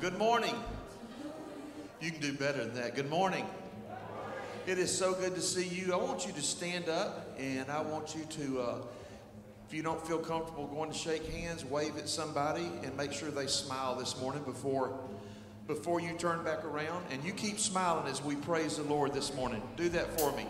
Good morning. You can do better than that. Good morning. It is so good to see you. I want you to stand up and I want you to, uh, if you don't feel comfortable going to shake hands, wave at somebody and make sure they smile this morning before, before you turn back around. And you keep smiling as we praise the Lord this morning. Do that for me.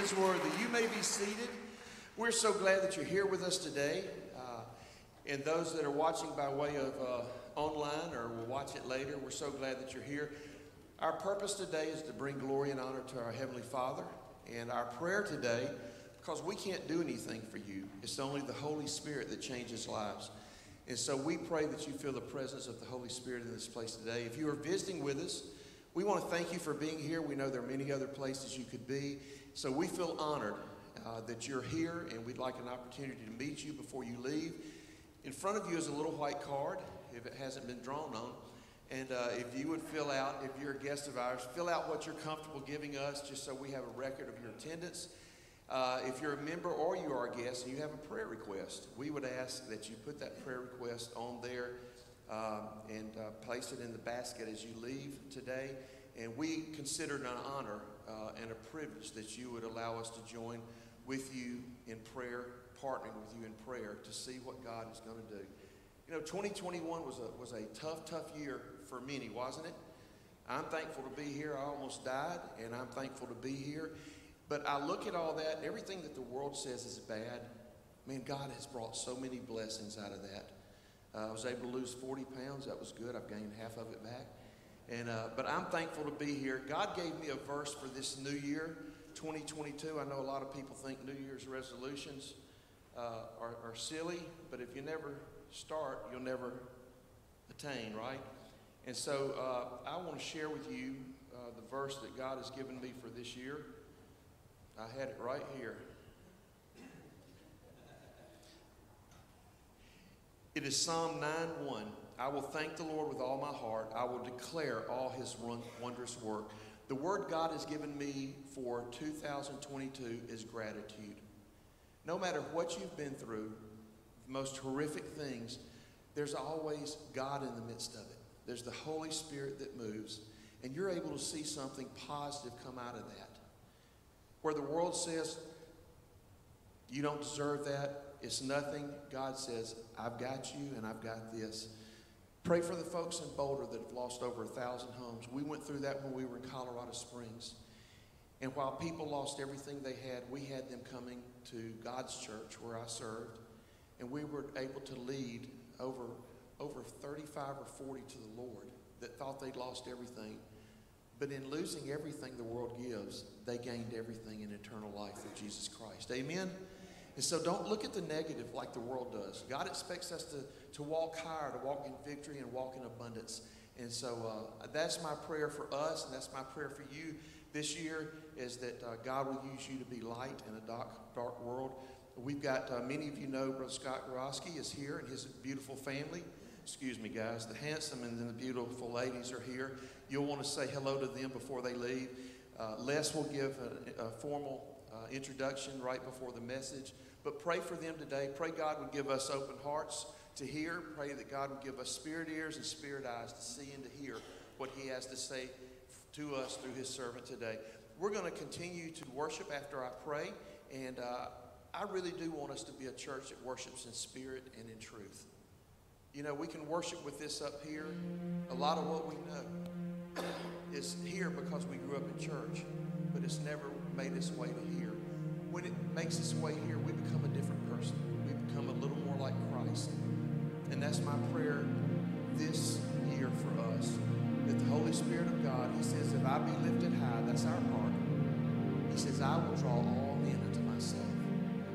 is worthy. You may be seated. We're so glad that you're here with us today. Uh, and those that are watching by way of uh, online or will watch it later, we're so glad that you're here. Our purpose today is to bring glory and honor to our Heavenly Father. And our prayer today, because we can't do anything for you, it's only the Holy Spirit that changes lives. And so we pray that you feel the presence of the Holy Spirit in this place today. If you are visiting with us, we want to thank you for being here. We know there are many other places you could be. So we feel honored uh, that you're here, and we'd like an opportunity to meet you before you leave. In front of you is a little white card, if it hasn't been drawn on. And uh, if you would fill out, if you're a guest of ours, fill out what you're comfortable giving us just so we have a record of your attendance. Uh, if you're a member or you are a guest and you have a prayer request, we would ask that you put that prayer request on there um, and uh, place it in the basket as you leave today. And we consider it an honor uh, and a privilege that you would allow us to join with you in prayer, partnering with you in prayer to see what God is going to do. You know, 2021 was a, was a tough, tough year for many, wasn't it? I'm thankful to be here. I almost died, and I'm thankful to be here. But I look at all that, everything that the world says is bad. Man, God has brought so many blessings out of that. Uh, I was able to lose 40 pounds. That was good. I've gained half of it back. And, uh, but I'm thankful to be here. God gave me a verse for this new year, 2022. I know a lot of people think New Year's resolutions uh, are, are silly, but if you never start, you'll never attain, right? And so uh, I want to share with you uh, the verse that God has given me for this year. I had it right here. It is Psalm 9:1. I will thank the Lord with all my heart. I will declare all his wondrous work. The word God has given me for 2022 is gratitude. No matter what you've been through, the most horrific things, there's always God in the midst of it. There's the Holy Spirit that moves, and you're able to see something positive come out of that. Where the world says, you don't deserve that, it's nothing. God says, I've got you and I've got this. Pray for the folks in Boulder that have lost over a thousand homes. We went through that when we were in Colorado Springs. And while people lost everything they had, we had them coming to God's church where I served. And we were able to lead over, over 35 or 40 to the Lord that thought they'd lost everything. But in losing everything the world gives, they gained everything in eternal life through Jesus Christ. Amen? And so don't look at the negative like the world does. God expects us to, to walk higher, to walk in victory and walk in abundance. And so uh, that's my prayer for us, and that's my prayer for you this year is that uh, God will use you to be light in a dark, dark world. We've got uh, many of you know Brother Scott Gorosky is here and his beautiful family. Excuse me, guys. The handsome and the beautiful ladies are here. You'll want to say hello to them before they leave. Uh, Les will give a, a formal uh, introduction right before the message. But pray for them today. Pray God would give us open hearts to hear. Pray that God would give us spirit ears and spirit eyes to see and to hear what He has to say to us through His servant today. We're going to continue to worship after I pray, and uh, I really do want us to be a church that worships in spirit and in truth. You know, we can worship with this up here. A lot of what we know is here because we grew up in church, but it's never made its way to here when it makes its way here, we become a different person. We become a little more like Christ. And that's my prayer this year for us. That the Holy Spirit of God, He says, if I be lifted high, that's our part. He says, I will draw all men unto myself.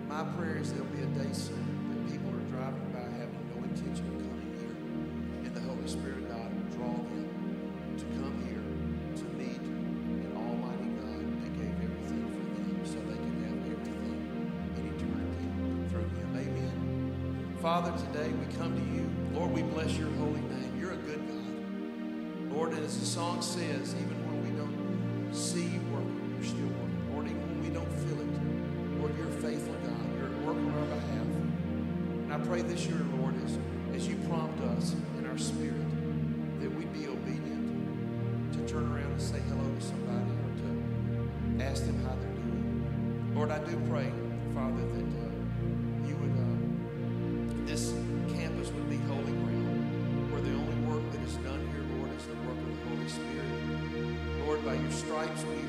My prayer is there'll be a day soon Father, today we come to you. Lord, we bless your holy name. You're a good God. Lord, as the song says, even when we don't see you working, you're still working. Lord, even when we don't feel it, Lord, you're faithful God. You're at work on our behalf. And I pray this year, Lord, as, as you prompt us in our spirit, that we'd be obedient to turn around and say hello to somebody or to ask them how they're doing. Lord, I do pray, Father, that your stripes we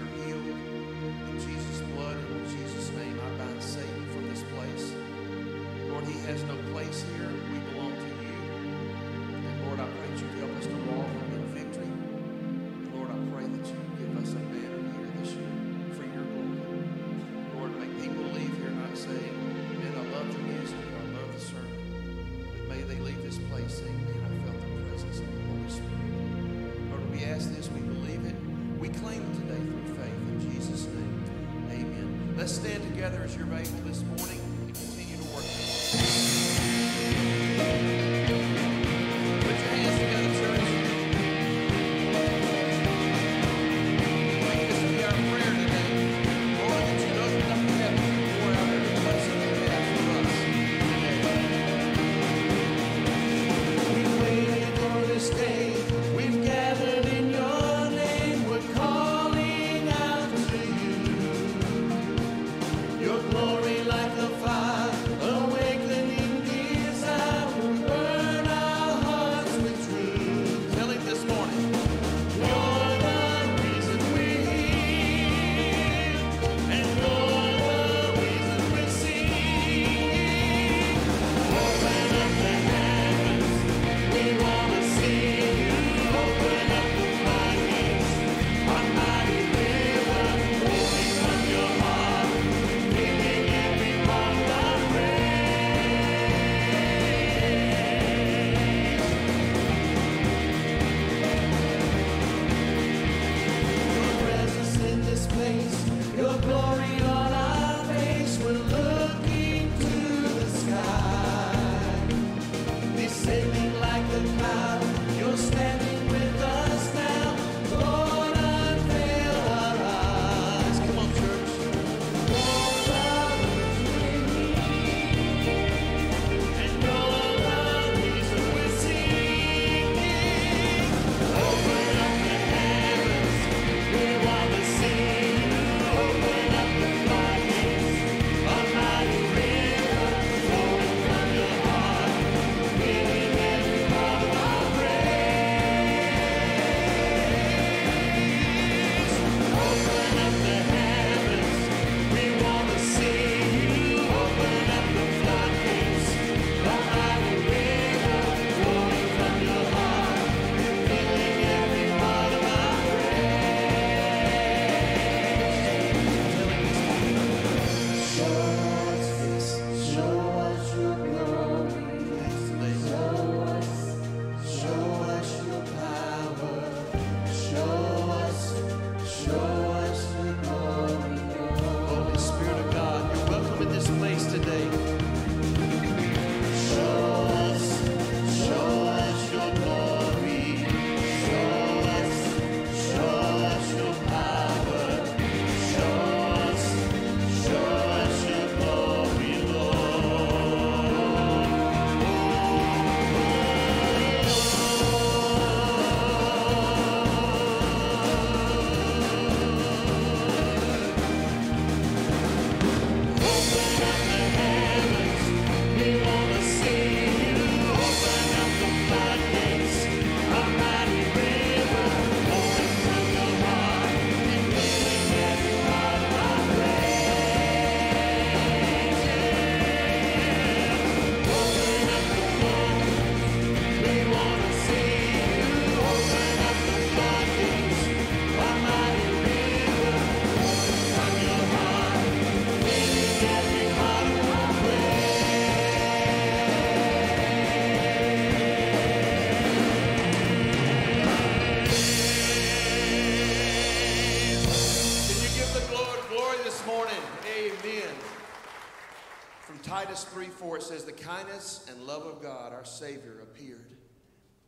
Savior, appeared.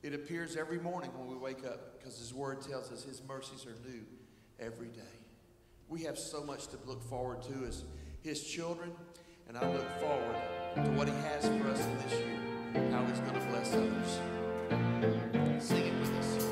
It appears every morning when we wake up because His Word tells us His mercies are new every day. We have so much to look forward to as His children, and I look forward to what He has for us in this year, how He's going to bless others. Sing it with us.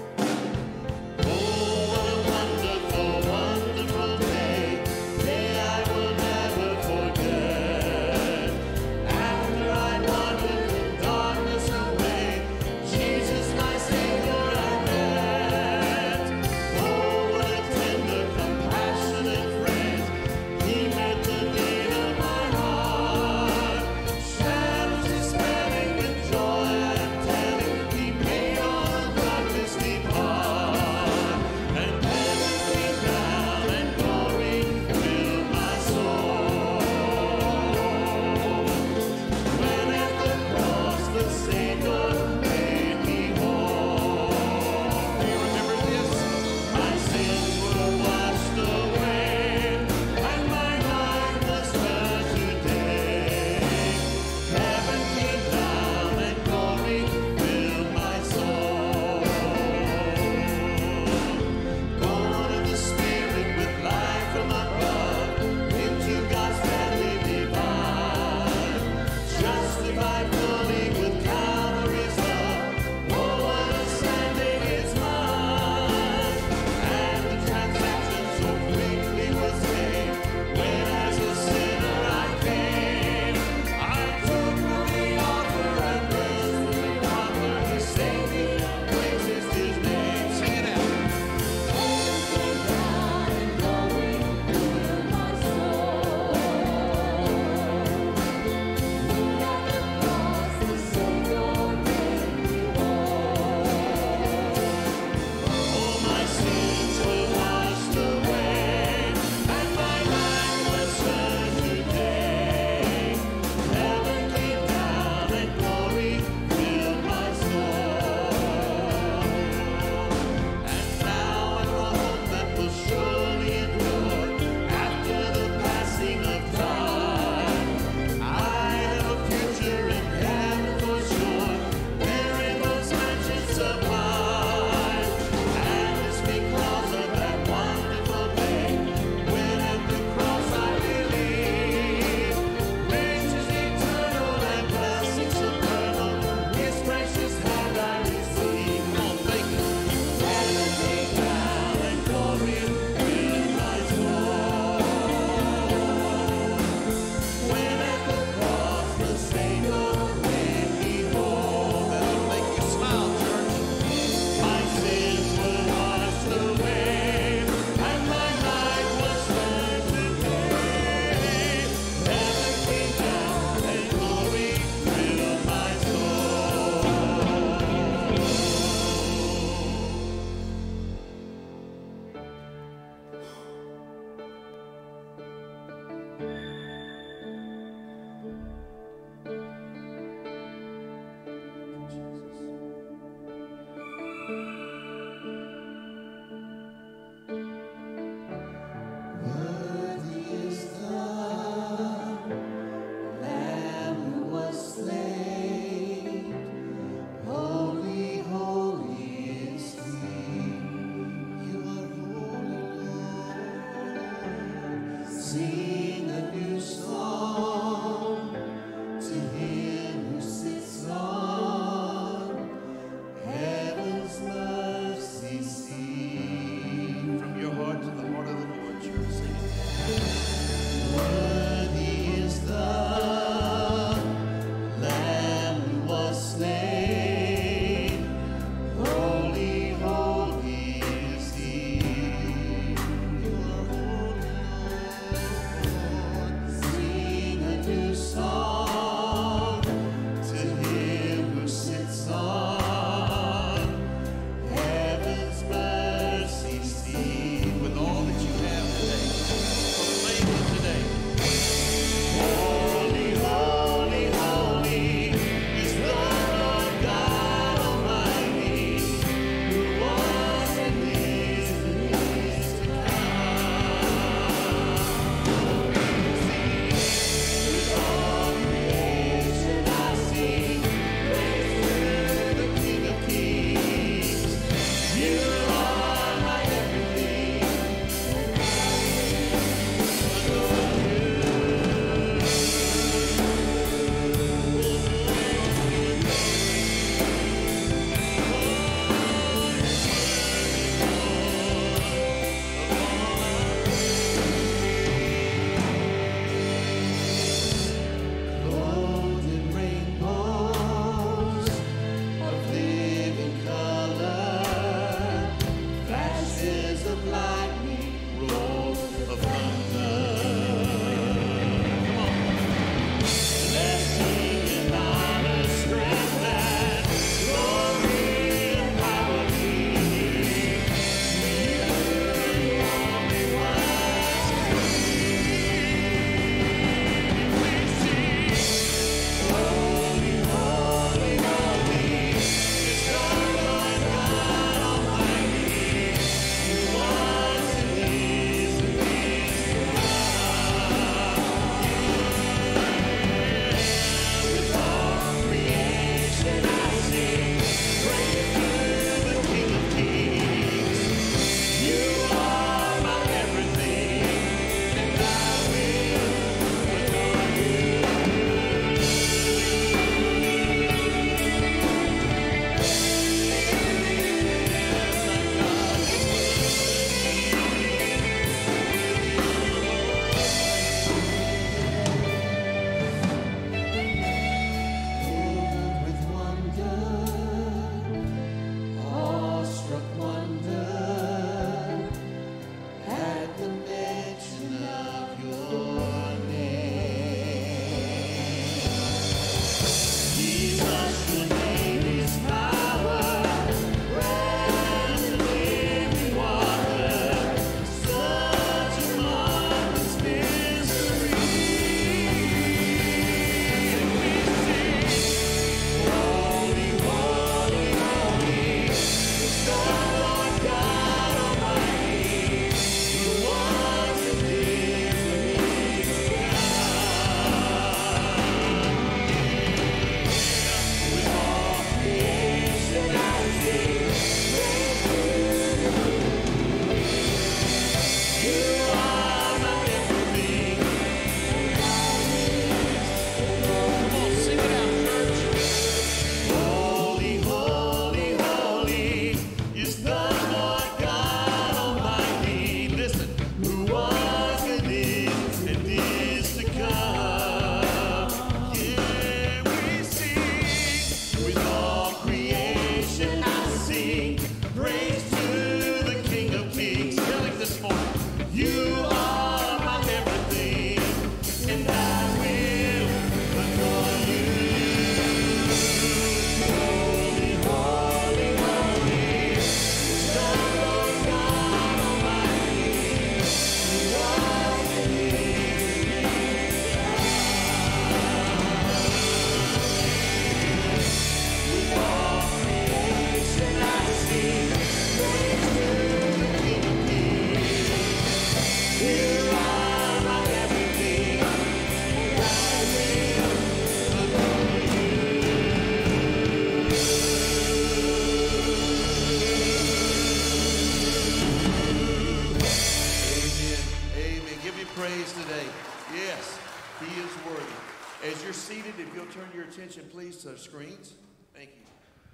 Please, screens. Thank you.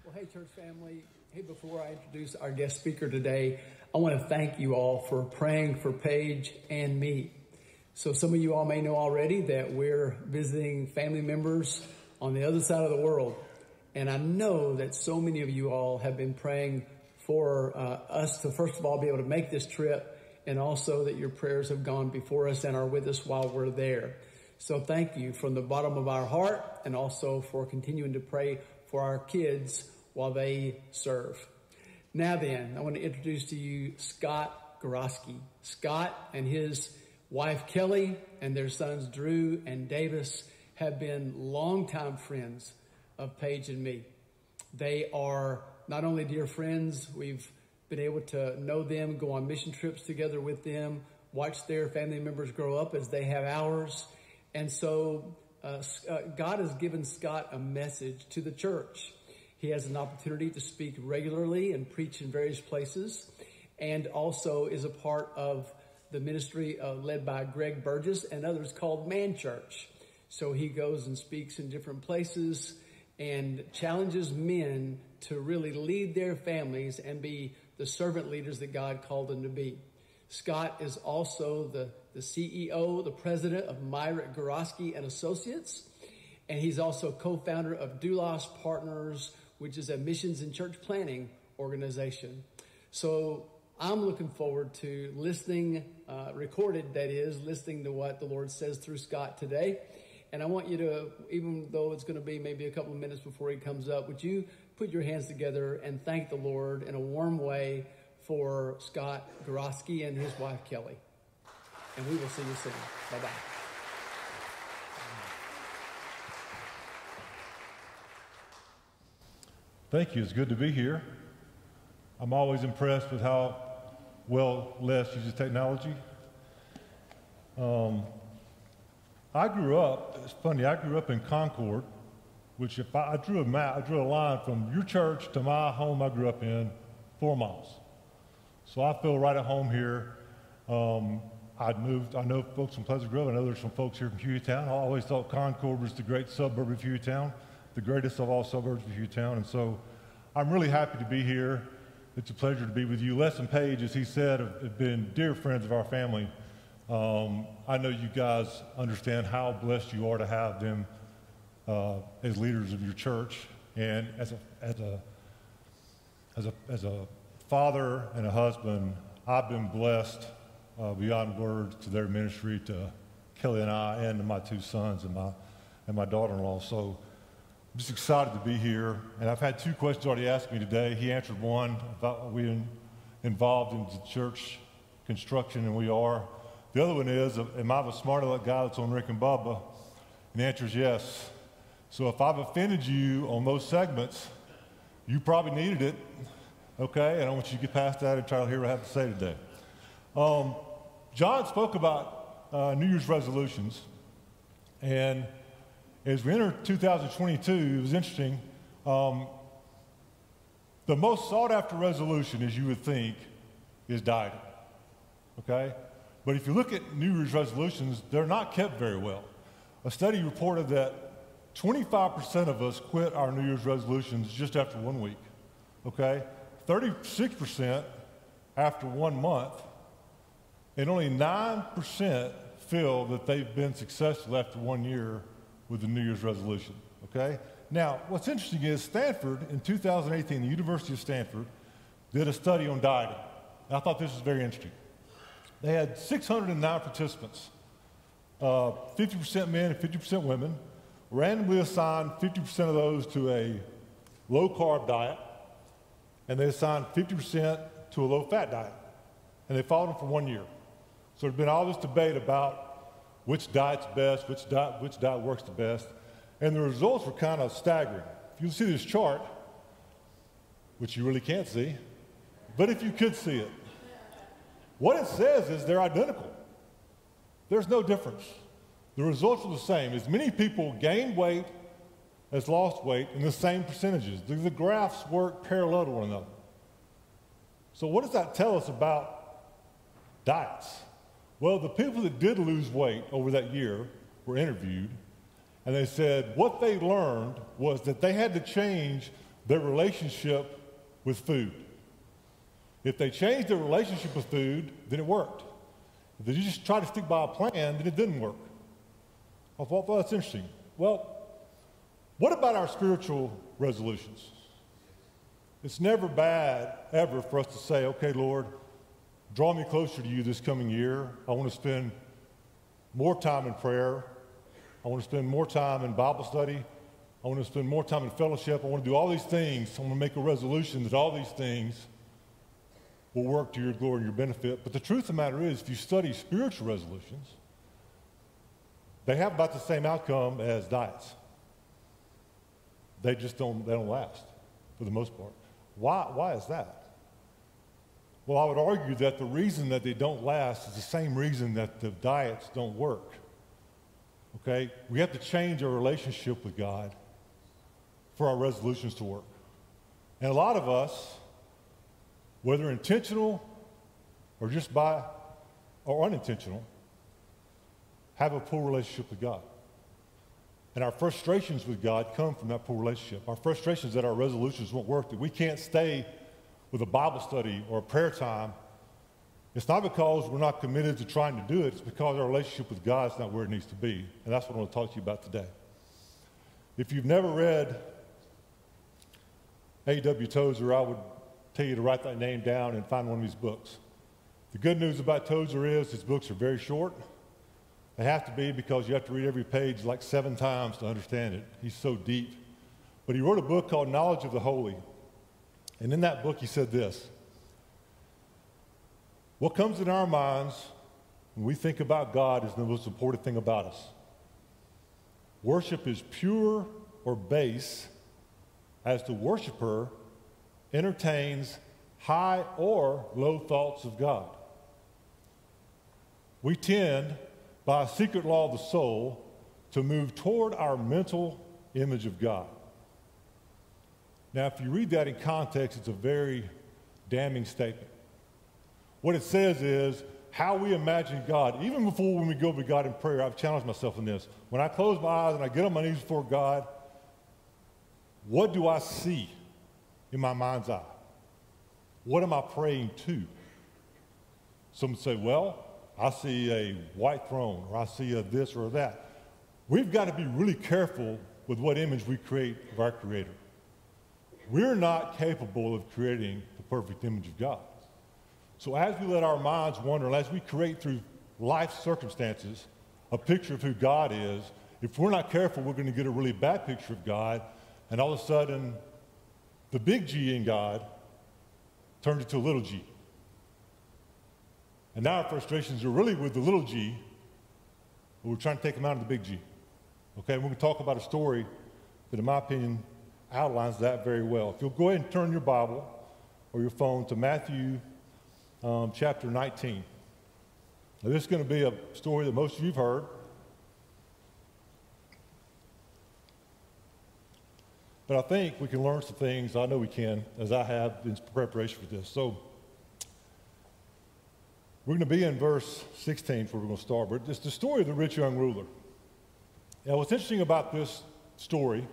Well, hey, church family. Hey, before I introduce our guest speaker today, I want to thank you all for praying for Paige and me. So, some of you all may know already that we're visiting family members on the other side of the world. And I know that so many of you all have been praying for uh, us to, first of all, be able to make this trip, and also that your prayers have gone before us and are with us while we're there. So, thank you from the bottom of our heart, and also for continuing to pray for our kids while they serve. Now, then, I want to introduce to you Scott Gorosky. Scott and his wife Kelly and their sons Drew and Davis have been longtime friends of Paige and me. They are not only dear friends, we've been able to know them, go on mission trips together with them, watch their family members grow up as they have ours. And so uh, uh, God has given Scott a message to the church. He has an opportunity to speak regularly and preach in various places, and also is a part of the ministry uh, led by Greg Burgess and others called Man Church. So he goes and speaks in different places and challenges men to really lead their families and be the servant leaders that God called them to be. Scott is also the, the CEO, the president of Myra Gorosky and Associates, and he's also co-founder of Doulos Partners, which is a missions and church planning organization. So I'm looking forward to listening, uh, recorded that is, listening to what the Lord says through Scott today. And I want you to, even though it's going to be maybe a couple of minutes before he comes up, would you put your hands together and thank the Lord in a warm way for Scott Gorosky and his wife Kelly. And we will see you soon. Bye bye. Thank you. It's good to be here. I'm always impressed with how well Les uses technology. Um, I grew up, it's funny, I grew up in Concord, which if I, I drew a map, I drew a line from your church to my home I grew up in, four miles. So I feel right at home here. Um, I'd moved, I know folks from Pleasant Grove, I know there's some folks here from Hueytown. I always thought Concord was the great suburb of Hueytown, the greatest of all suburbs of Hueytown. And so I'm really happy to be here. It's a pleasure to be with you. Les and Paige, as he said, have, been dear friends of our family. Um, I know you guys understand how blessed you are to have them uh, as leaders of your church. And as a, as a, as a, as a father and a husband, I've been blessed uh, beyond words to their ministry, to Kelly and I, and to my two sons and my, and my daughter-in-law. So I'm just excited to be here. And I've had two questions already asked me today. He answered one about we involved in the church construction, and we are. The other one is, am I the smart aleck guy that's on Rick and Bubba? And the answer is yes. So if I've offended you on those segments, you probably needed it okay? And I want you to get past that and try to hear what I have to say today. Um, John spoke about uh, New Year's resolutions. And as we enter 2022, it was interesting. Um, the most sought after resolution, as you would think, is dieting. Okay? But if you look at New Year's resolutions, they're not kept very well. A study reported that 25% of us quit our New Year's resolutions just after one week. Okay? 36% after one month, and only 9% feel that they've been successful after one year with the New Year's resolution. Okay? Now, what's interesting is Stanford in 2018, the University of Stanford, did a study on dieting. And I thought this was very interesting. They had 609 participants, uh, 50% men and 50% women, randomly assigned 50% of those to a low carb diet, and they assigned 50% to a low fat diet. And they followed them for one year. So there's been all this debate about which diet's best, which diet, which diet works the best. And the results were kind of staggering. If you see this chart, which you really can't see, but if you could see it, what it says is they're identical. There's no difference. The results are the same. As many people gain weight has lost weight in the same percentages. The, the graphs work parallel to one another. So, what does that tell us about diets? Well, the people that did lose weight over that year were interviewed, and they said what they learned was that they had to change their relationship with food. If they changed their relationship with food, then it worked. If they just tried to stick by a plan, then it didn't work. I thought, well, that's interesting. Well, what about our spiritual resolutions? It's never bad, ever, for us to say, okay, Lord, draw me closer to you this coming year. I want to spend more time in prayer. I want to spend more time in Bible study. I want to spend more time in fellowship. I want to do all these things. I want to make a resolution that all these things will work to your glory and your benefit. But the truth of the matter is, if you study spiritual resolutions, they have about the same outcome as diets. They just don't, they don't last for the most part. Why, why is that? Well, I would argue that the reason that they don't last is the same reason that the diets don't work. Okay? We have to change our relationship with God for our resolutions to work. And a lot of us, whether intentional or just by or unintentional, have a poor relationship with God. And our frustrations with God come from that poor relationship. Our frustrations that our resolutions won't work, that we can't stay with a Bible study or a prayer time. It's not because we're not committed to trying to do it, it's because our relationship with God is not where it needs to be. And that's what I want to talk to you about today. If you've never read A.W. Tozer, I would tell you to write that name down and find one of his books. The good news about Tozer is his books are very short. They have to be because you have to read every page like seven times to understand it. He's so deep. But he wrote a book called Knowledge of the Holy. And in that book, he said this What comes in our minds when we think about God is the most important thing about us. Worship is pure or base as the worshiper entertains high or low thoughts of God. We tend by a secret law of the soul to move toward our mental image of God. Now, if you read that in context, it's a very damning statement. What it says is how we imagine God, even before when we go to God in prayer, I've challenged myself in this. When I close my eyes and I get on my knees before God, what do I see in my mind's eye? What am I praying to? Some say, well, I see a white throne, or I see a this or that. We've got to be really careful with what image we create of our Creator. We're not capable of creating the perfect image of God. So as we let our minds wander, and as we create through life circumstances a picture of who God is, if we're not careful, we're going to get a really bad picture of God, and all of a sudden, the big G in God turns into a little g. And now our frustrations are really with the little g, but we're trying to take them out of the big G. Okay, we're going to talk about a story that, in my opinion, outlines that very well. If you'll go ahead and turn your Bible or your phone to Matthew um, chapter 19. Now, this is going to be a story that most of you have heard. But I think we can learn some things. I know we can, as I have in preparation for this. So, we're going to be in verse 16 where we're going to start, but it's the story of the rich young ruler. Now, what's interesting about this story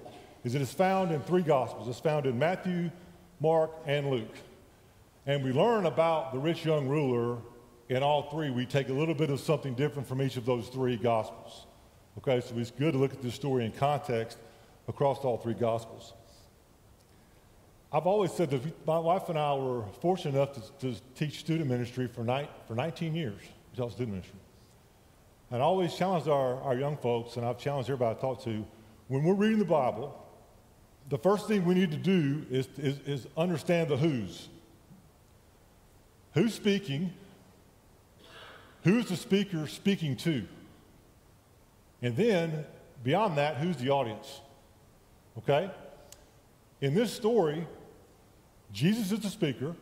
is it's found in three Gospels. It's found in Matthew, Mark, and Luke. And we learn about the rich young ruler in all three. We take a little bit of something different from each of those three Gospels. Okay, so it's good to look at this story in context across all three Gospels. I've always said that my wife and I were fortunate enough to, to teach student ministry for, ni- for 19 years, taught student ministry. And I always challenged our, our young folks, and I've challenged everybody I talk to, when we're reading the Bible, the first thing we need to do is, is, is understand the who's. Who's speaking? Who's the speaker speaking to? And then, beyond that, who's the audience? Okay? In this story, Jesus is the speaker.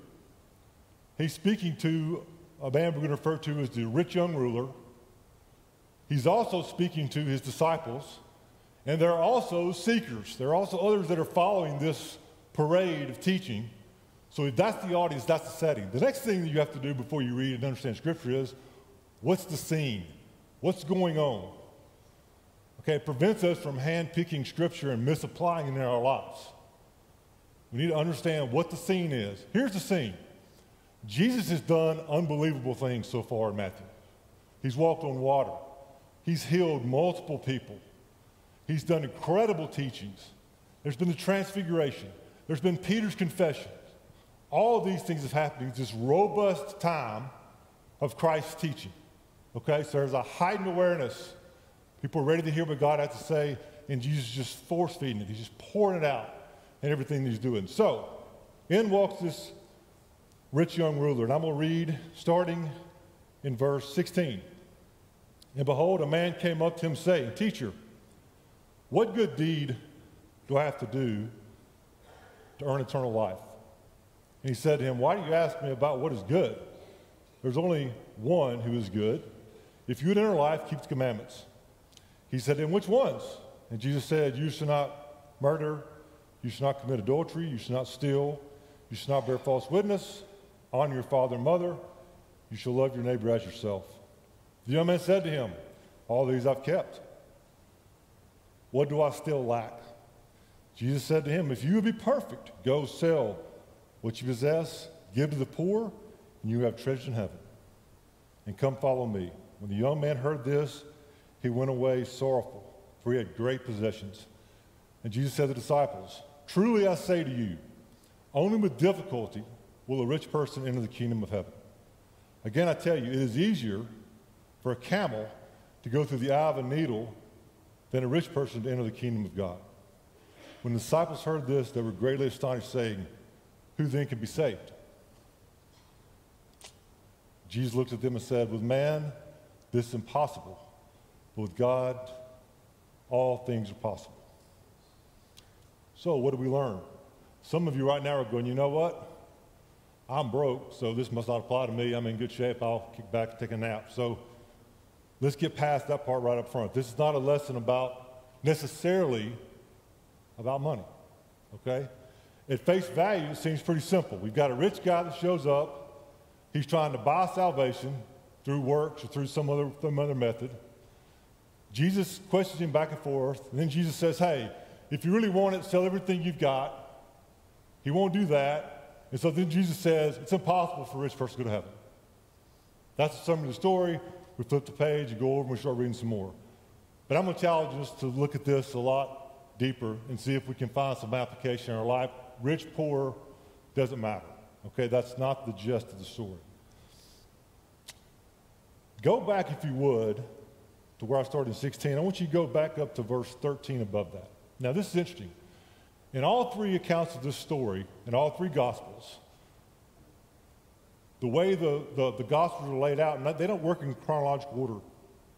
He's speaking to a man we're going to refer to as the rich young ruler. He's also speaking to his disciples. And there are also seekers. There are also others that are following this parade of teaching. So if that's the audience, that's the setting. The next thing that you have to do before you read and understand Scripture is What's the scene? What's going on? Okay, it prevents us from hand-picking scripture and misapplying it in our lives. We need to understand what the scene is. Here's the scene. Jesus has done unbelievable things so far in Matthew. He's walked on water. He's healed multiple people. He's done incredible teachings. There's been the transfiguration. There's been Peter's confession. All these things have happened in this robust time of Christ's teaching. Okay, so there's a heightened awareness. People are ready to hear what God has to say, and Jesus is just force feeding it. He's just pouring it out in everything he's doing. So, in walks this rich young ruler, and I'm going to read starting in verse 16. And behold, a man came up to him, saying, Teacher, what good deed do I have to do to earn eternal life? And he said to him, Why do you ask me about what is good? There's only one who is good. If you would enter life, keep the commandments. He said, And which ones? And Jesus said, You shall not murder, you shall not commit adultery, you shall not steal, you shall not bear false witness, honor your father and mother, you shall love your neighbor as yourself. The young man said to him, All these I've kept. What do I still lack? Jesus said to him, If you would be perfect, go sell what you possess, give to the poor, and you have treasure in heaven. And come follow me. When the young man heard this, he went away sorrowful, for he had great possessions. And Jesus said to the disciples, Truly I say to you, only with difficulty will a rich person enter the kingdom of heaven. Again, I tell you, it is easier for a camel to go through the eye of a needle than a rich person to enter the kingdom of God. When the disciples heard this, they were greatly astonished, saying, Who then can be saved? Jesus looked at them and said, With man, this is impossible, but with God, all things are possible. So, what do we learn? Some of you right now are going, You know what? I'm broke, so this must not apply to me. I'm in good shape. I'll kick back and take a nap. So, let's get past that part right up front. This is not a lesson about necessarily about money, okay? At face value, it seems pretty simple. We've got a rich guy that shows up. He's trying to buy salvation through works or through some other, some other method. Jesus questions him back and forth. And then Jesus says, Hey, if you really want it, sell everything you've got. He won't do that. And so then Jesus says, It's impossible for a rich person to go to heaven. That's the summary of the story. We flip the page and go over and we start reading some more. But I'm going to challenge us to look at this a lot deeper and see if we can find some application in our life. Rich, poor, doesn't matter. Okay, that's not the gist of the story. Go back, if you would, to where I started in 16. I want you to go back up to verse 13 above that. Now, this is interesting. In all three accounts of this story, in all three Gospels, the way the, the, the Gospels are laid out, they don't work in chronological order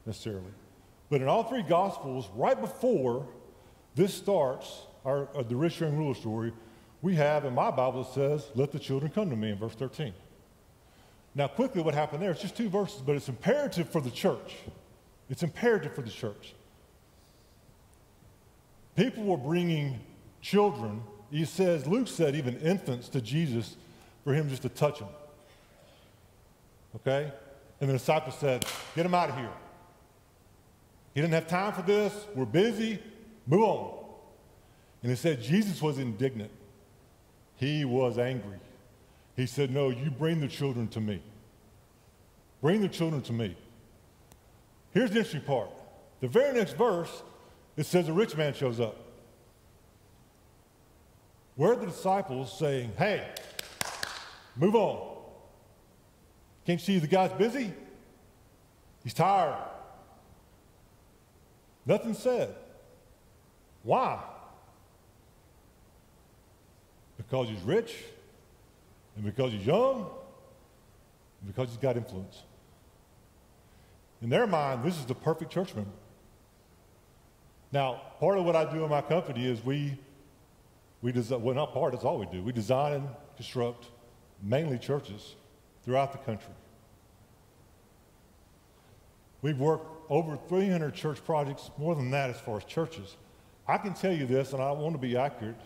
necessarily. But in all three Gospels, right before this starts our, uh, the rich young ruler story. We have in my Bible it says, "Let the children come to me" in verse 13. Now, quickly, what happened there? It's just two verses, but it's imperative for the church. It's imperative for the church. People were bringing children. He says, Luke said, even infants to Jesus for him just to touch them. Okay? And the disciples said, Get him out of here. He didn't have time for this. We're busy. Move on. And it said Jesus was indignant. He was angry. He said, No, you bring the children to me. Bring the children to me. Here's the interesting part. The very next verse, it says a rich man shows up. Where are the disciples saying, Hey, move on? Can't you see the guy's busy? He's tired. Nothing said. Why? Because he's rich, and because he's young, and because he's got influence. In their mind, this is the perfect church member. Now, part of what I do in my company is we, we design, well, not part, it's all we do. We design and construct mainly churches throughout the country. We've worked over 300 church projects, more than that as far as churches. I can tell you this, and I want to be accurate.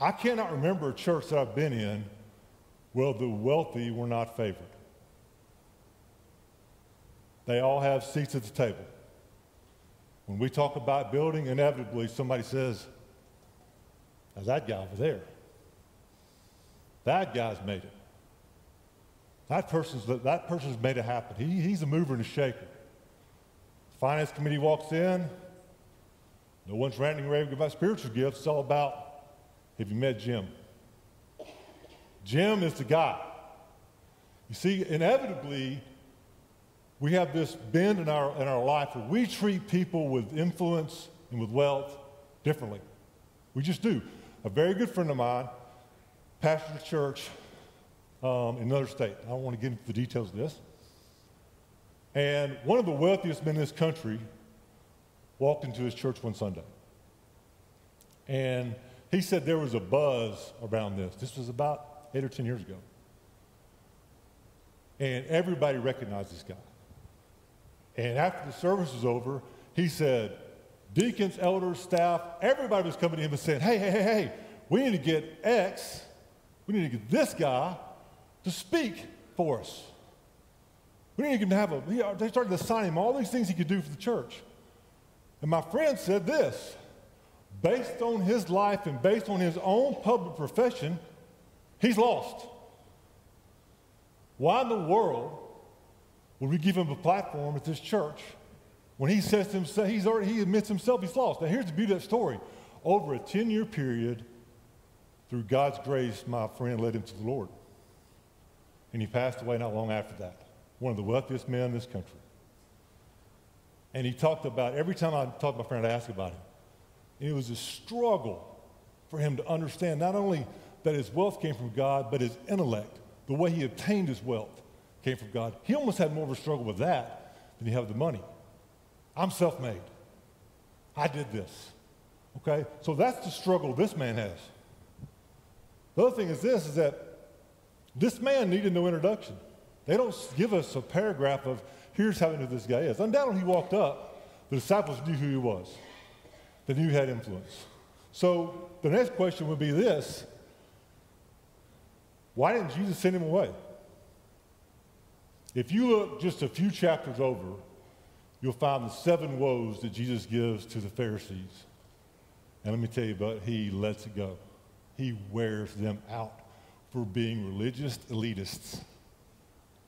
I cannot remember a church that I've been in where the wealthy were not favored. They all have seats at the table. When we talk about building, inevitably somebody says, There's that guy over there. That guy's made it. That person's, that person's made it happen. He, he's a mover and a shaker. Finance committee walks in. No one's ranting raving about spiritual gifts. It's all about have you met Jim? Jim is the guy. You see, inevitably, we have this bend in our, in our life where we treat people with influence and with wealth differently. We just do. A very good friend of mine, pastor a church um, in another state. I don't want to get into the details of this. And one of the wealthiest men in this country walked into his church one Sunday. And he said there was a buzz around this. This was about eight or 10 years ago. And everybody recognized this guy. And after the service was over, he said, deacons, elders, staff, everybody was coming to him and saying, hey, hey, hey, hey, we need to get X, we need to get this guy to speak for us. We need to have a, they started to assign him all these things he could do for the church. And my friend said this based on his life and based on his own public profession, he's lost. Why in the world would we give him a platform at this church when he says to himself, he's already, he admits himself he's lost? Now, here's the beauty of that story. Over a 10 year period, through God's grace, my friend led him to the Lord. And he passed away not long after that. One of the wealthiest men in this country. And he talked about, every time I talked to my friend, I asked about him. And it was a struggle for him to understand not only that his wealth came from God, but his intellect, the way he obtained his wealth, came from God. He almost had more of a struggle with that than he had the money. I'm self made. I did this. Okay? So that's the struggle this man has. The other thing is this is that this man needed no introduction. They don't give us a paragraph of here's how who this guy is. Undoubtedly, he walked up, the disciples knew who he was. They knew he had influence. So the next question would be this why didn't Jesus send him away? If you look just a few chapters over, you'll find the seven woes that Jesus gives to the Pharisees. And let me tell you, but he lets it go. He wears them out for being religious elitists,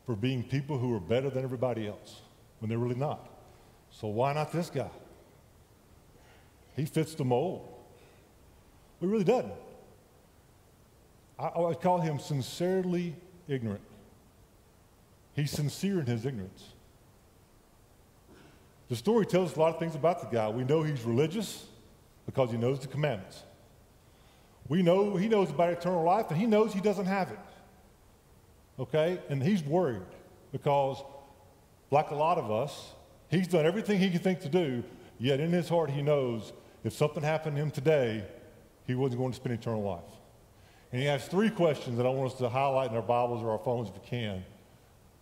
for being people who are better than everybody else when they're really not. So why not this guy? He fits the mold. He really doesn't. I, I would call him sincerely ignorant. He's sincere in his ignorance. The story tells us a lot of things about the guy. We know he's religious because he knows the commandments. We know he knows about eternal life and he knows he doesn't have it. Okay? And he's worried because, like a lot of us, he's done everything he can think to do, yet in his heart he knows if something happened to him today, he wasn't going to spend eternal life. And he has three questions that I want us to highlight in our Bibles or our phones if we can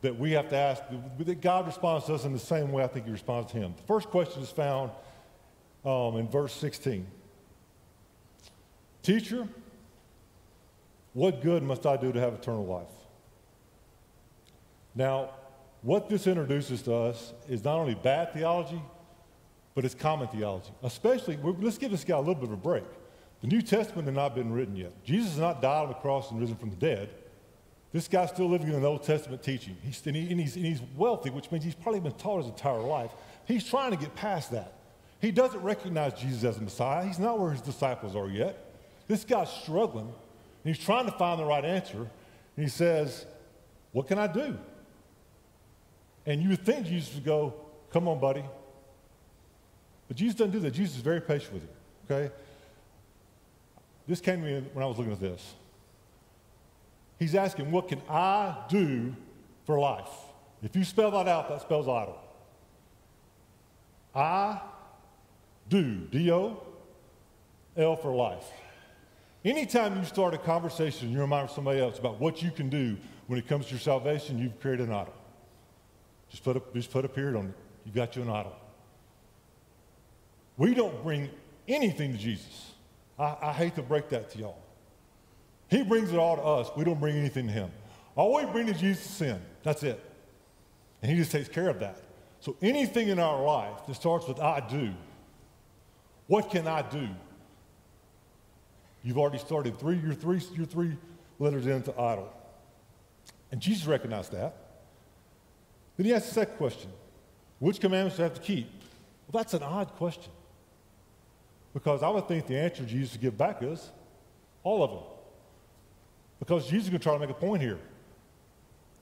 that we have to ask, that God responds to us in the same way I think he responds to him. The first question is found um, in verse 16. Teacher, what good must I do to have eternal life? Now, what this introduces to us is not only bad theology, but it's common theology. Especially, let's give this guy a little bit of a break. The New Testament had not been written yet. Jesus has not died on the cross and risen from the dead. This guy's still living in an Old Testament teaching. He's, and, he, and, he's, and he's wealthy, which means he's probably been taught his entire life. He's trying to get past that. He doesn't recognize Jesus as a Messiah. He's not where his disciples are yet. This guy's struggling, and he's trying to find the right answer. And he says, What can I do? And you would think Jesus would go, Come on, buddy. But Jesus doesn't do that. Jesus is very patient with you, okay? This came to me when I was looking at this. He's asking, What can I do for life? If you spell that out, that spells idol. I do, D O, L for life. Anytime you start a conversation in your mind with somebody else about what you can do when it comes to your salvation, you've created an idol. Just put a, just put a period on it. You've got you an idol. We don't bring anything to Jesus. I, I hate to break that to y'all. He brings it all to us. We don't bring anything to him. All we bring to Jesus is sin. That's it. And he just takes care of that. So anything in our life that starts with I do, what can I do? You've already started three, your three, your three letters into idol. And Jesus recognized that. Then he asked the second question Which commandments do I have to keep? Well, that's an odd question. Because I would think the answer Jesus would give back is all of them. Because Jesus is going to try to make a point here.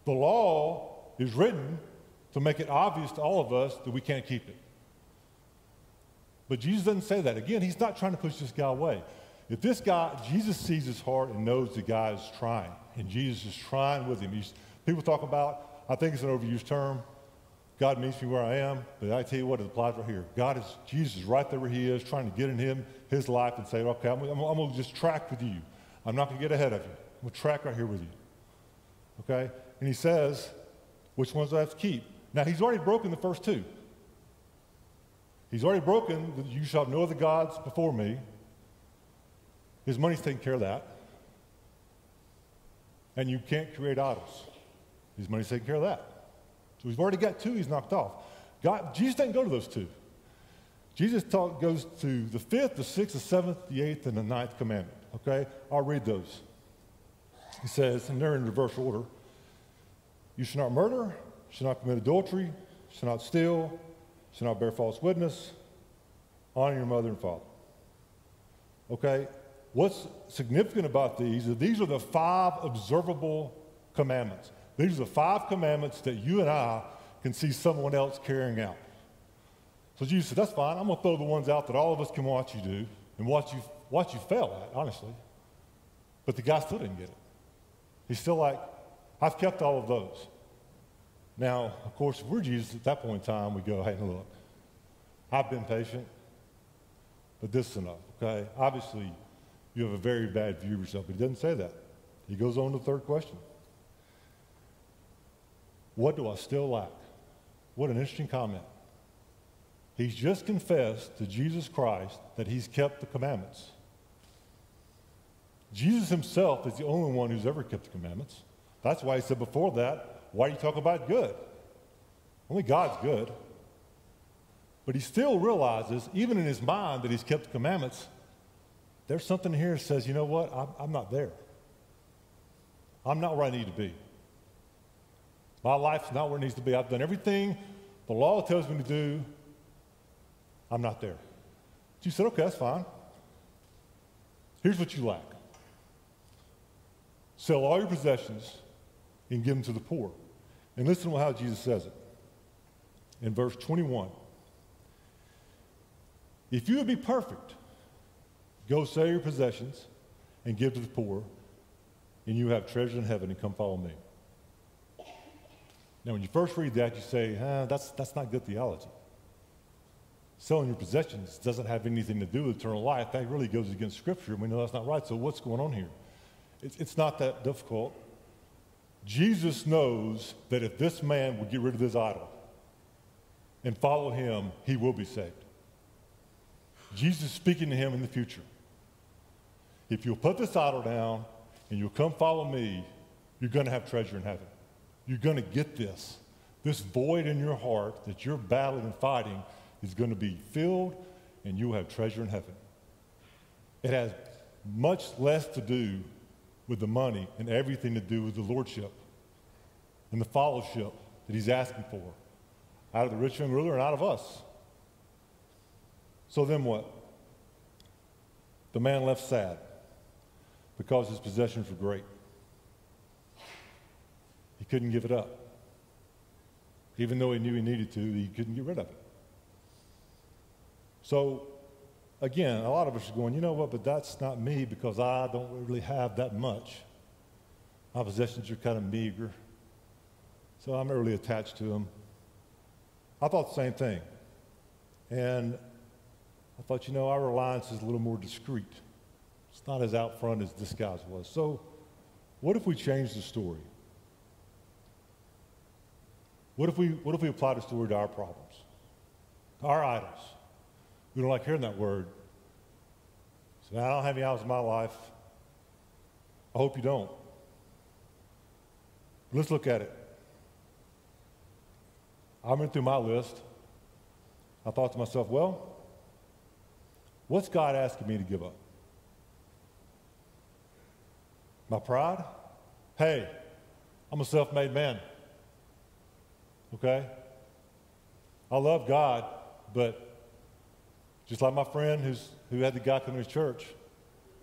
The law is written to make it obvious to all of us that we can't keep it. But Jesus doesn't say that. Again, he's not trying to push this guy away. If this guy, Jesus sees his heart and knows the guy is trying, and Jesus is trying with him. He's, people talk about, I think it's an overused term, God meets me where I am, but I tell you what, it applies right here. God is, Jesus is right there where he is, trying to get in him, his life, and say, okay, I'm, I'm, I'm going to just track with you. I'm not going to get ahead of you. I'm to track right here with you. Okay? And he says, which ones do I have to keep? Now, he's already broken the first two. He's already broken you shall have no other gods before me. His money's taking care of that. And you can't create idols. His money's taking care of that. So we've already got two he's knocked off. God, Jesus didn't go to those two. Jesus talk, goes to the fifth, the sixth, the seventh, the eighth, and the ninth commandment. Okay? I'll read those. He says, and they're in reverse order You shall not murder, shall not commit adultery, shall not steal, shall not bear false witness, honor your mother and father. Okay? What's significant about these is these are the five observable commandments. These are the five commandments that you and I can see someone else carrying out. So Jesus said, That's fine. I'm going to throw the ones out that all of us can watch you do and watch you, watch you fail at, honestly. But the guy still didn't get it. He's still like, I've kept all of those. Now, of course, if we're Jesus at that point in time, we go, Hey, look, I've been patient, but this is enough, okay? Obviously, you have a very bad view of yourself. But he doesn't say that. He goes on to the third question What do I still lack? What an interesting comment. He's just confessed to Jesus Christ that he's kept the commandments. Jesus himself is the only one who's ever kept the commandments. That's why he said before that, why do you talk about good? Only God's good. But he still realizes, even in his mind, that he's kept the commandments there's something here that says, you know what? I'm, I'm not there. I'm not where I need to be. My life's not where it needs to be. I've done everything the law tells me to do. I'm not there. She said, okay, that's fine. Here's what you lack sell all your possessions and give them to the poor. And listen to how Jesus says it. In verse 21 If you would be perfect, Go sell your possessions and give to the poor, and you have treasure in heaven, and come follow me. Now, when you first read that, you say, that's, that's not good theology. Selling your possessions doesn't have anything to do with eternal life. That really goes against Scripture, and we know that's not right. So, what's going on here? It's, it's not that difficult. Jesus knows that if this man would get rid of his idol and follow him, he will be saved. Jesus is speaking to him in the future. If you'll put this idol down and you'll come follow me, you're going to have treasure in heaven. You're going to get this. This void in your heart that you're battling and fighting is going to be filled and you'll have treasure in heaven. It has much less to do with the money and everything to do with the lordship and the fellowship that he's asking for out of the rich young ruler and out of us. So then what? The man left sad because his possessions were great. He couldn't give it up. Even though he knew he needed to, he couldn't get rid of it. So, again, a lot of us are going, you know what, but that's not me because I don't really have that much. My possessions are kind of meager. So I'm not really attached to them. I thought the same thing. And I thought, you know, our reliance is a little more discreet. It's not as out front as this guy's was. So, what if we change the story? What if we, what if we apply the story to our problems, to our idols? We don't like hearing that word. So I don't have any idols in my life. I hope you don't. Let's look at it. I went through my list. I thought to myself, well, what's God asking me to give up? My pride? Hey, I'm a self made man. Okay? I love God, but just like my friend who's, who had the guy come to his church,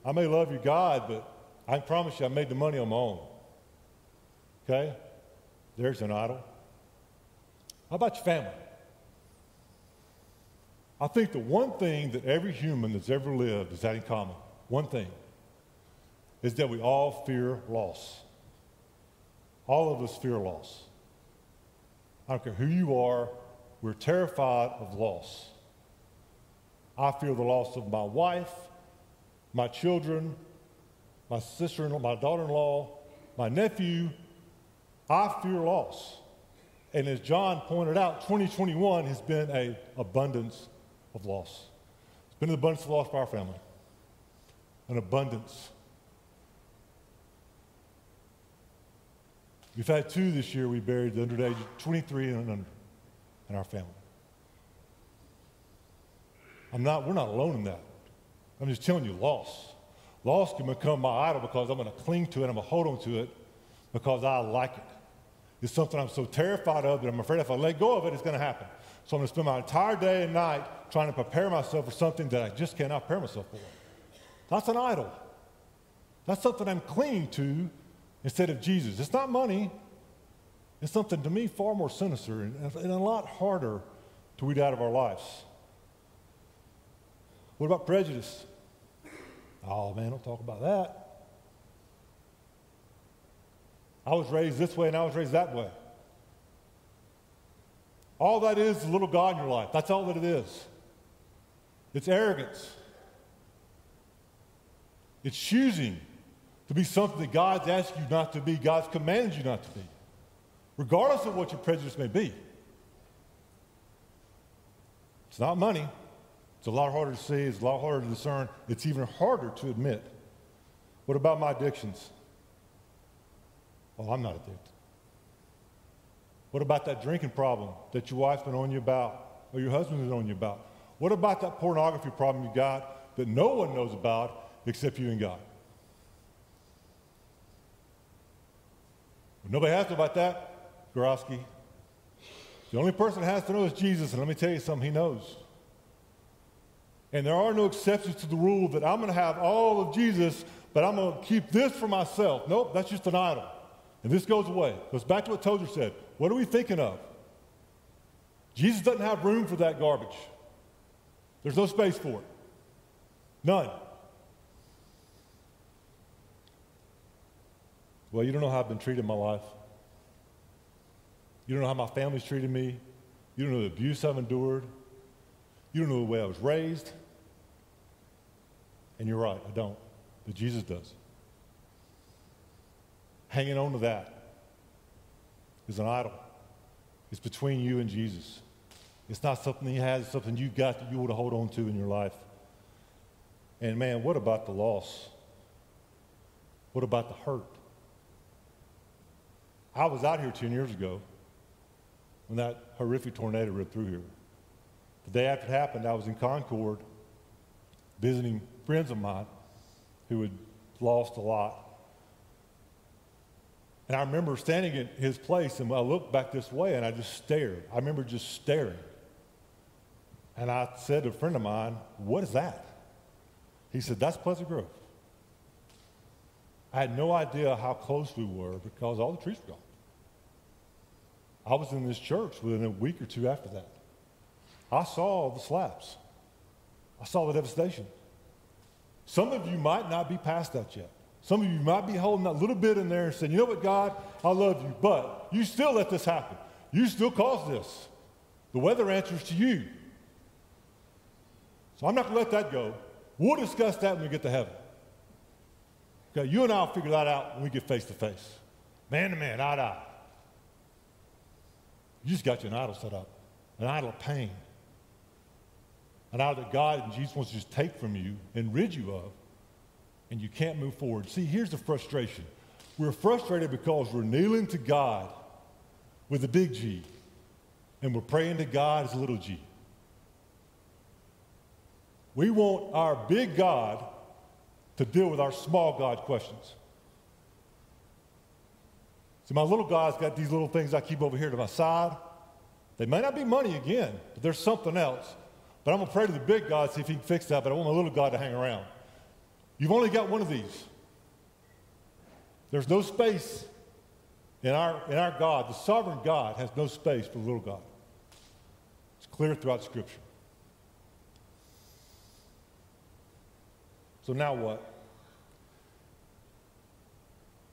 I may love your God, but I promise you I made the money on my own. Okay? There's an idol. How about your family? I think the one thing that every human that's ever lived has had in common, one thing, is that we all fear loss. All of us fear loss. I don't care who you are, we're terrified of loss. I feel the loss of my wife, my children, my sister in law, my daughter in law, my nephew. I fear loss. And as John pointed out, 2021 has been an abundance of loss. It's been an abundance of loss for our family. An abundance. We've had two this year we buried the under age 23 and under in our family. I'm not, we're not alone in that. I'm just telling you, loss. Loss can become my idol because I'm going to cling to it, I'm going to hold on to it because I like it. It's something I'm so terrified of that I'm afraid if I let go of it, it's going to happen. So I'm going to spend my entire day and night trying to prepare myself for something that I just cannot prepare myself for. That's an idol. That's something I'm clinging to instead of Jesus. It's not money. It's something to me far more sinister and, and a lot harder to weed out of our lives. What about prejudice? Oh man, don't talk about that. I was raised this way and I was raised that way. All that is a little God in your life. That's all that it is. It's arrogance. It's choosing to be something that God's asked you not to be, God's commanded you not to be, regardless of what your prejudice may be. It's not money. It's a lot harder to see, it's a lot harder to discern, it's even harder to admit. What about my addictions? Well, I'm not addicted. What about that drinking problem that your wife's been on you about or your husband's been on you about? What about that pornography problem you got that no one knows about except you and God? Nobody has to about that, Gorosky. The only person that has to know is Jesus, and let me tell you something, he knows. And there are no exceptions to the rule that I'm going to have all of Jesus, but I'm going to keep this for myself. Nope, that's just an idol. And this goes away. Goes back to what Tozer said. What are we thinking of? Jesus doesn't have room for that garbage. There's no space for it. None. Well, you don't know how I've been treated in my life. You don't know how my family's treated me. You don't know the abuse I've endured. You don't know the way I was raised. And you're right, I don't. But Jesus does. Hanging on to that is an idol. It's between you and Jesus. It's not something he has, it's something you've got that you want to hold on to in your life. And man, what about the loss? What about the hurt? I was out here 10 years ago when that horrific tornado ripped through here. The day after it happened, I was in Concord visiting friends of mine who had lost a lot. And I remember standing in his place, and I looked back this way, and I just stared. I remember just staring. And I said to a friend of mine, What is that? He said, That's Pleasant Grove. I had no idea how close we were because all the trees were gone. I was in this church within a week or two after that. I saw the slaps. I saw the devastation. Some of you might not be past that yet. Some of you might be holding that little bit in there and saying, you know what, God, I love you, but you still let this happen. You still caused this. The weather answers to you. So I'm not going to let that go. We'll discuss that when we get to heaven. Okay, you and I will figure that out when we get face to face. Man to man, eye to eye. You just got your idol set up, an idol of pain, an idol that God and Jesus wants to just take from you and rid you of, and you can't move forward. See, here's the frustration. We're frustrated because we're kneeling to God with a big G, and we're praying to God as a little g. We want our big God to deal with our small God questions. See, my little God's got these little things I keep over here to my side. They may not be money again, but there's something else. But I'm going to pray to the big God, see if he can fix that, but I want my little God to hang around. You've only got one of these. There's no space in our, in our God. The sovereign God has no space for the little God. It's clear throughout Scripture. So now what?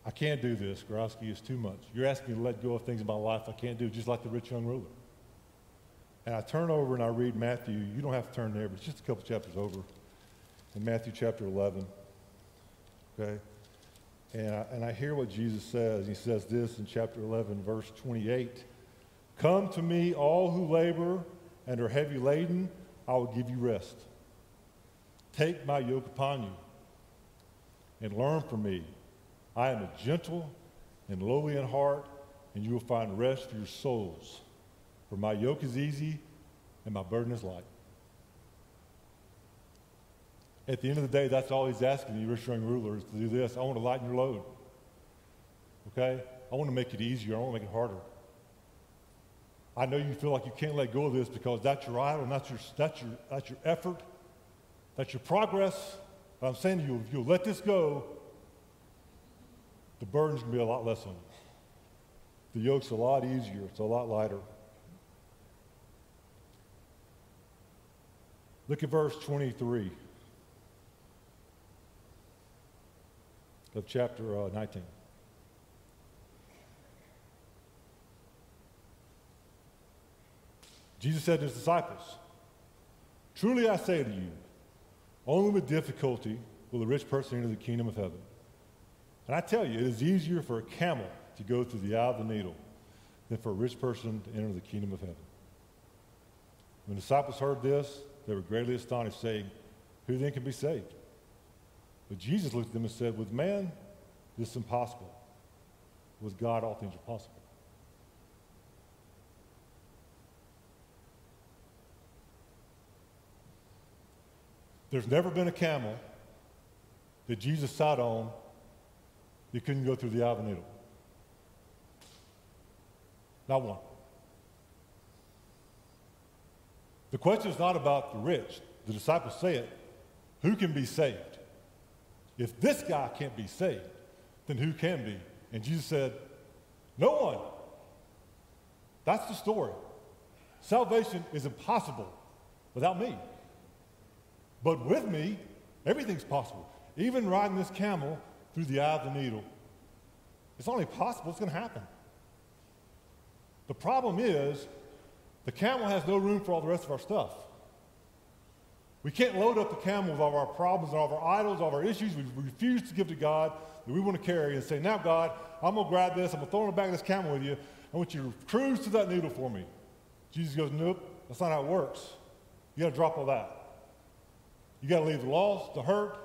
I can't do this. Gorowski is too much. You're asking me to let go of things in my life I can't do, just like the rich young ruler. And I turn over and I read Matthew. You don't have to turn there, but it's just a couple chapters over. In Matthew chapter 11. Okay? And I, and I hear what Jesus says. He says this in chapter 11, verse 28 Come to me, all who labor and are heavy laden, I will give you rest. Take my yoke upon you and learn from me. I am a gentle and lowly in heart, and you will find rest for your souls. For my yoke is easy and my burden is light. At the end of the day, that's all he's asking you, rich young ruler, is to do this. I want to lighten your load. Okay? I want to make it easier. I want to make it harder. I know you feel like you can't let go of this because that's your idol and that's your, that's your, that's your effort, that's your progress. But I'm saying to you, if you'll let this go, the burden's going to be a lot less on you. The yoke's a lot easier, it's a lot lighter. Look at verse 23 of chapter uh, 19. Jesus said to his disciples, Truly I say to you, only with difficulty will a rich person enter the kingdom of heaven. And I tell you, it is easier for a camel to go through the eye of the needle than for a rich person to enter the kingdom of heaven. When the disciples heard this, they were greatly astonished, saying, Who then can be saved? But Jesus looked at them and said, With man, this is impossible. With God, all things are possible. There's never been a camel that Jesus sat on that couldn't go through the eye of a needle. Not one. The question is not about the rich. The disciples say it. Who can be saved? If this guy can't be saved, then who can be? And Jesus said, No one. That's the story. Salvation is impossible without me. But with me, everything's possible. Even riding this camel through the eye of the needle. It's only possible, it's going to happen. The problem is, the camel has no room for all the rest of our stuff. We can't load up the camel with all of our problems and all of our idols, all of our issues we refuse to give to God that we want to carry and say, Now, God, I'm going to grab this, I'm going to throw it in the back of this camel with you. I want you to cruise to that needle for me. Jesus goes, Nope, that's not how it works. You got to drop all that. You got to leave the loss, the hurt,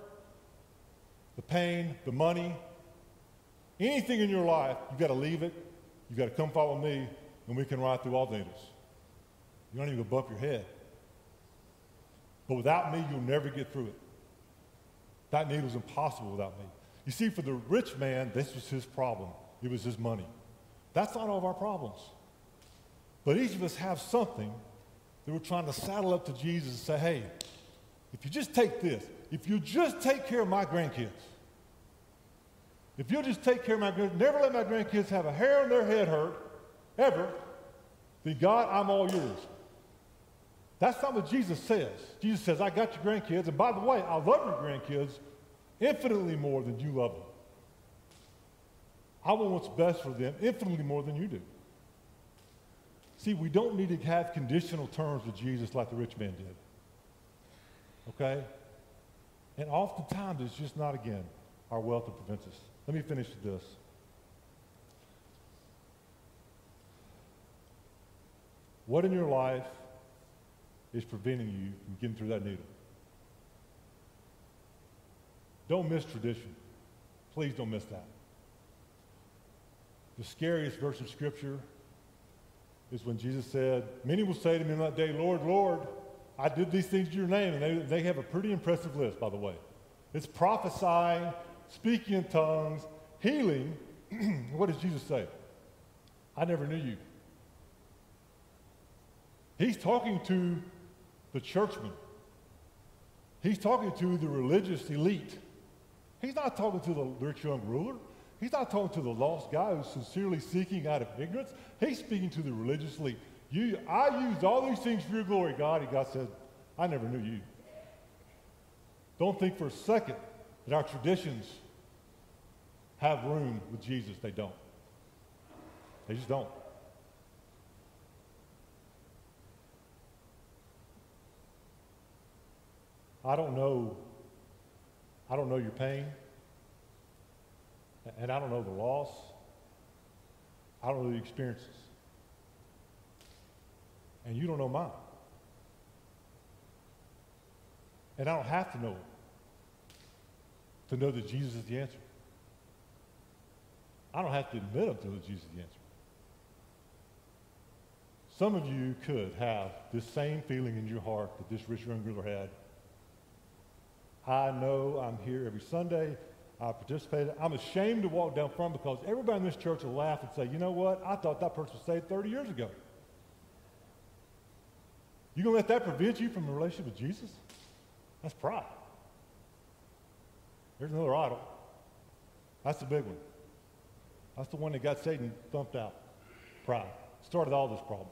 the pain, the money, anything in your life, you got to leave it. You got to come follow me, and we can ride through all the needles. You don't even bump your head. But without me, you'll never get through it. That needle's impossible without me. You see, for the rich man, this was his problem. It was his money. That's not all of our problems. But each of us have something that we're trying to saddle up to Jesus and say, hey, if you just take this, if you just take care of my grandkids, if you'll just take care of my grandkids, never let my grandkids have a hair on their head hurt, ever, then God, I'm all yours. That's not what Jesus says. Jesus says, I got your grandkids, and by the way, I love your grandkids infinitely more than you love them. I want what's best for them infinitely more than you do. See, we don't need to have conditional terms with Jesus like the rich man did. Okay? And oftentimes it's just not, again, our wealth that prevents us. Let me finish with this. What in your life is preventing you from getting through that needle? Don't miss tradition. Please don't miss that. The scariest verse of Scripture is when Jesus said, Many will say to me in that day, Lord, Lord, I did these things in your name. And they, they have a pretty impressive list, by the way. It's prophesying, speaking in tongues, healing. what does Jesus say? I never knew you. He's talking to the churchman. He's talking to the religious elite. He's not talking to the rich young ruler. He's not talking to the lost guy who's sincerely seeking out of ignorance. He's speaking to the religious elite. You, I used all these things for your glory, God. And God said, I never knew you. Don't think for a second that our traditions have room with Jesus. They don't. They just don't. I don't know. I don't know your pain. And I don't know the loss. I don't know the experiences. And you don't know mine. And I don't have to know it to know that Jesus is the answer. I don't have to admit them to know that Jesus is the answer. Some of you could have this same feeling in your heart that this rich young ruler had. I know I'm here every Sunday. I participated. I'm ashamed to walk down front because everybody in this church will laugh and say, you know what? I thought that person was saved 30 years ago. You to let that prevent you from a relationship with Jesus? That's pride. There's another idol. That's the big one. That's the one that got Satan thumped out. Pride. Started all this problem.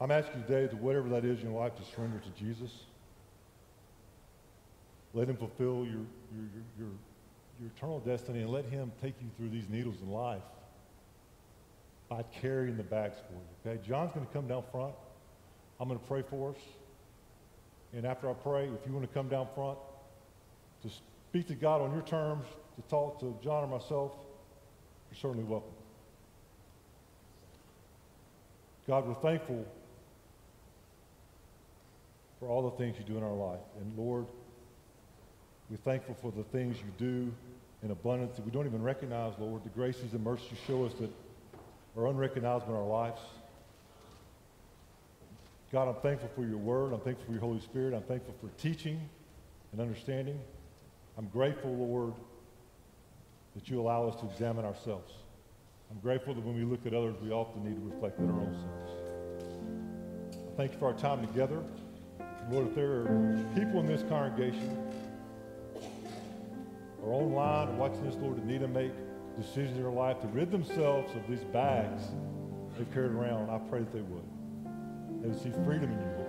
I'm asking you today that whatever that is in your life to surrender to Jesus. Let him fulfill your, your, your, your, eternal destiny and let him take you through these needles in life by carrying the bags for you. Okay? John's going to come down front. I'm going to pray for us. And after I pray, if you want to come down front to speak to God on your terms, to talk to John or myself, you're certainly welcome. God, we're thankful for all the things you do in our life. And Lord, we're thankful for the things you do in abundance that we don't even recognize, Lord, the graces and mercies you show us that are unrecognizable in our lives. God, I'm thankful for your word. I'm thankful for your Holy Spirit. I'm thankful for teaching and understanding. I'm grateful, Lord, that you allow us to examine ourselves. I'm grateful that when we look at others, we often need to reflect on our own selves. I thank you for our time together. Lord, if there are people in this congregation or online or watching this, Lord, that need to make decisions in their life to rid themselves of these bags they've carried around, I pray that they would. They would see freedom in you, Lord.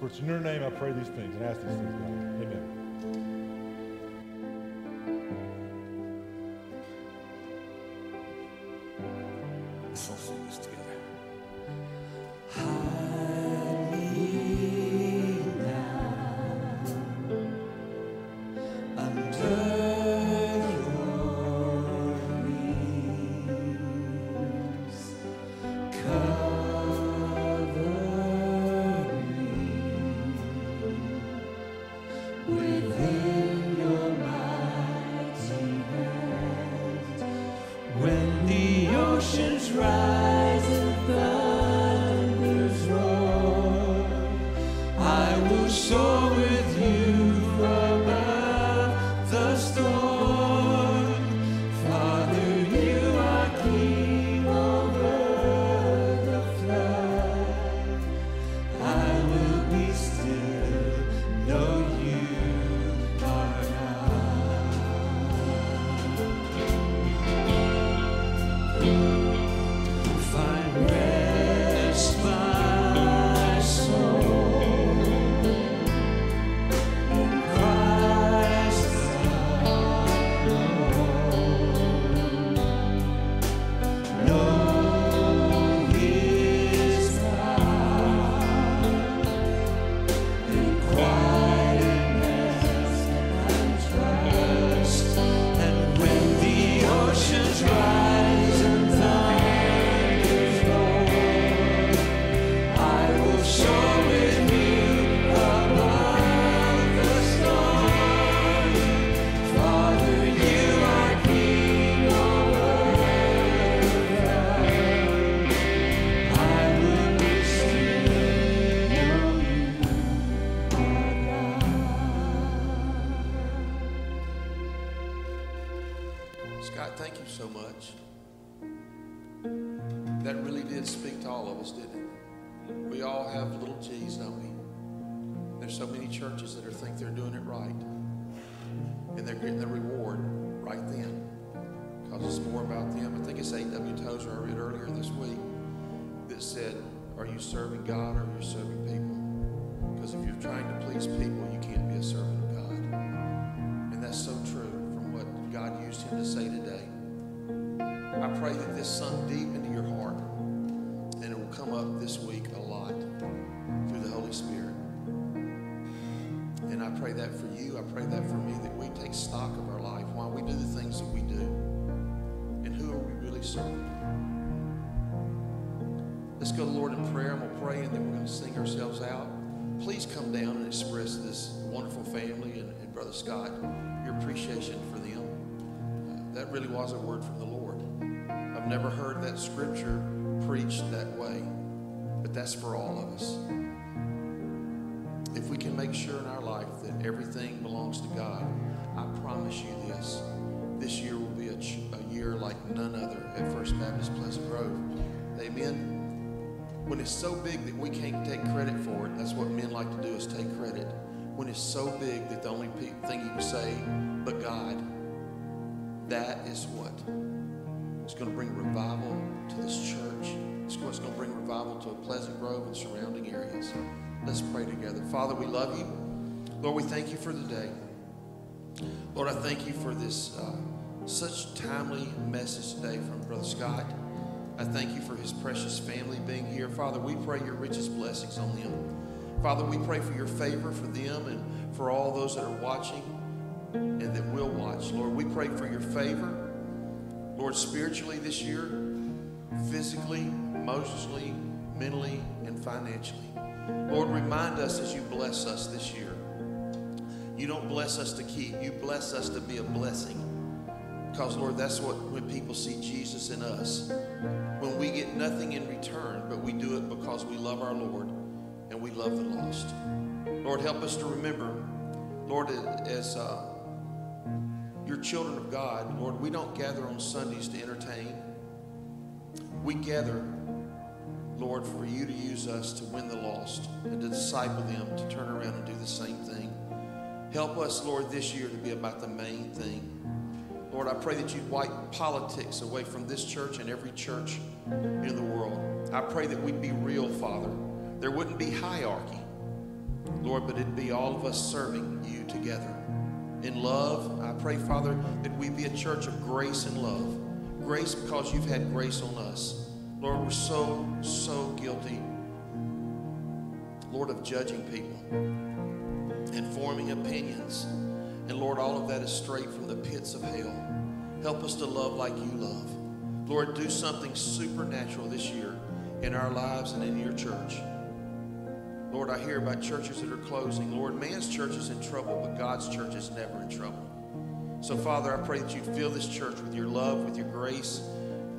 For it's in your name I pray these things and ask these things, God. Oceans rise and I will soar And I pray that for you. I pray that for me that we take stock of our life, why we do the things that we do, and who are we really serving. Let's go to the Lord in prayer. I'm going to pray and then we're going to sing ourselves out. Please come down and express this wonderful family and, and Brother Scott your appreciation for them. Uh, that really was a word from the Lord. I've never heard that scripture preached that way, but that's for all of us. If we can make sure in our life everything belongs to God, I promise you this this year will be a, ch- a year like none other at First Baptist Pleasant Grove. Amen. When it's so big that we can't take credit for it, that's what men like to do is take credit. When it's so big that the only pe- thing you can say, but God, that is what it's going to bring revival to this church. It's what's going to bring revival to Pleasant Grove and surrounding areas. Let's pray together. Father, we love you. Lord, we thank you for the day. Lord, I thank you for this uh, such timely message today from Brother Scott. I thank you for his precious family being here. Father, we pray your richest blessings on them. Father, we pray for your favor for them and for all those that are watching and that will watch. Lord, we pray for your favor. Lord, spiritually this year, physically, emotionally, mentally, and financially. Lord, remind us as you bless us this year. You don't bless us to keep, you bless us to be a blessing. Because, Lord, that's what when people see Jesus in us. When we get nothing in return, but we do it because we love our Lord and we love the lost. Lord, help us to remember, Lord, as uh, your children of God, Lord, we don't gather on Sundays to entertain. We gather, Lord, for you to use us to win the lost and to disciple them to turn around and do the same thing. Help us, Lord, this year to be about the main thing. Lord, I pray that you'd wipe politics away from this church and every church in the world. I pray that we'd be real, Father. There wouldn't be hierarchy, Lord, but it'd be all of us serving you together. In love, I pray, Father, that we be a church of grace and love. Grace because you've had grace on us. Lord, we're so, so guilty, Lord, of judging people and forming opinions. And Lord, all of that is straight from the pits of hell. Help us to love like you love. Lord, do something supernatural this year in our lives and in your church. Lord, I hear about churches that are closing. Lord, man's church is in trouble, but God's church is never in trouble. So, Father, I pray that you'd fill this church with your love, with your grace,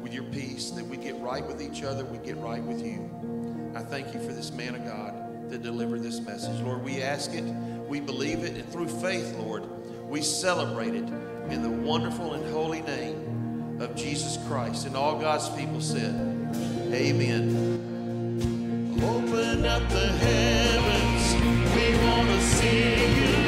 with your peace, that we get right with each other, we get right with you. I thank you for this man of God that delivered this message. Lord, we ask it, we believe it, and through faith, Lord, we celebrate it in the wonderful and holy name of Jesus Christ. And all God's people said, Amen. Open up the heavens, we want to see you